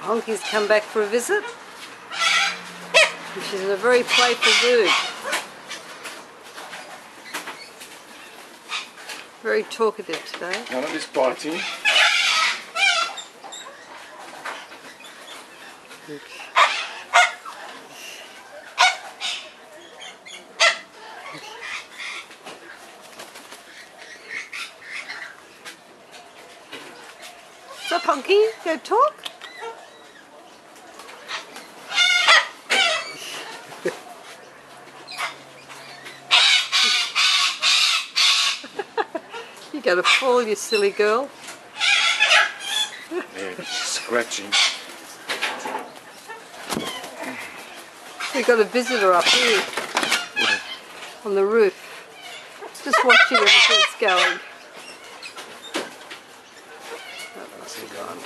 Honky's come back for a visit. She's in a very playful mood. Very talkative today. None of this biting. What's up, Honky? Go talk? Going to fall, you silly girl. Yeah, scratching. We've got a visitor up here on the roof. Just watching everything that's going. That must gone.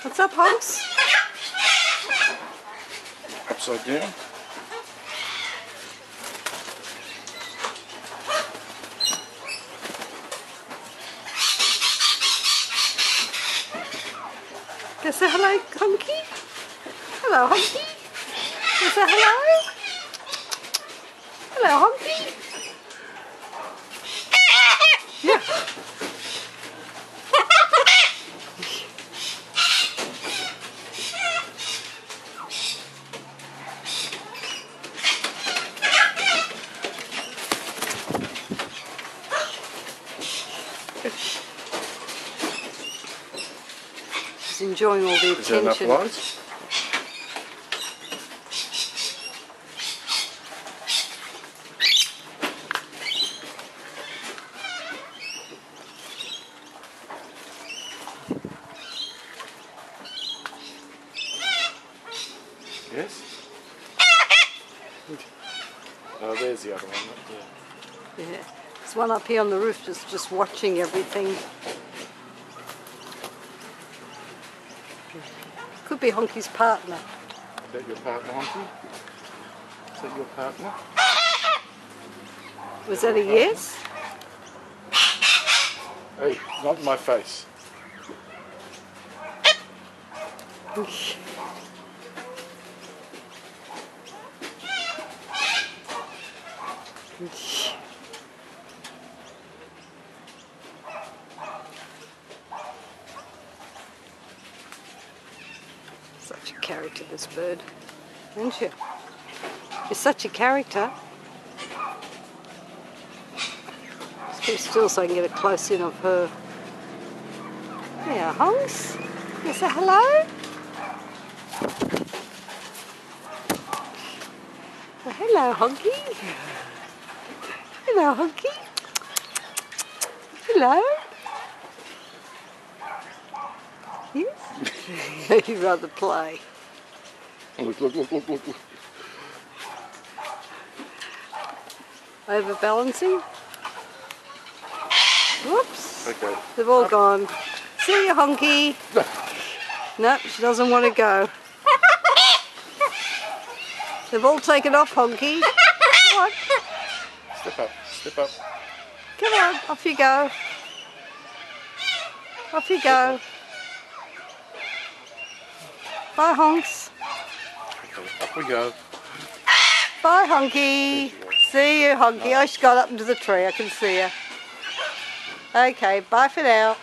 What's up, Honks? Upside down. Go say hello, Honky. Hello, Honky. Go say hello. Hello, Honky. Yeah. She's enjoying all the Is there enough attention. light? Yes? Oh, there's the other one. there. Yeah. There's one up here on the roof just, just watching everything. Could be Honky's partner. Is that your partner, Honky? Is that your partner? Was that a yes? Hey, not in my face. Such a character, this bird. Isn't you? You're such a character. Keep still so I can get a close in of her. Yeah, Honks. You say hello? Well, hello, Honky. Hello, Honky. Hello. You'd rather play. Look, look, look, look, look. Overbalancing. Whoops. Okay. They've all gone. See you, Honky. Nope, she doesn't want to go. They've all taken off, Honky. Come on, Step up, step up. come on, off you go. Off you go. Bye, Honks. Up we go. Bye, Honky. See you, Honky. Oh, she's got up into the tree. I can see her. Okay, bye for now.